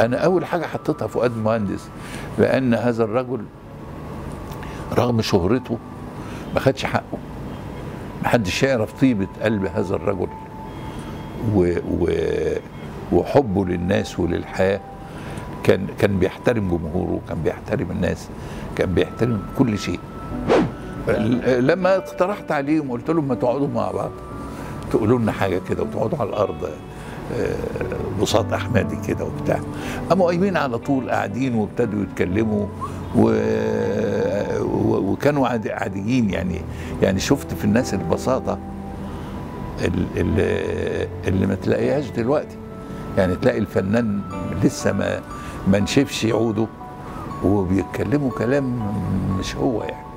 أنا أول حاجة حطيتها فؤاد مهندس لأن هذا الرجل رغم شهرته ما خدش حقه. محدش يعرف طيبة قلب هذا الرجل و و وحبه للناس وللحياة. كان كان بيحترم جمهوره كان بيحترم الناس كان بيحترم كل شيء. لما اقترحت عليهم قلت لهم ما تقعدوا مع بعض تقولوا لنا حاجة كده وتقعدوا على الأرض. بساط أحمدي كده وبتاع. قاموا قايمين على طول قاعدين وابتدوا يتكلموا و... وكانوا عاد- عاديين يعني. يعني شفت في الناس البساطة ال- ال- اللي ما تلاقيهاش دلوقتي. يعني تلاقي الفنان لسه ما ما نشفش عوده وبيتكلموا كلام مش هو يعني.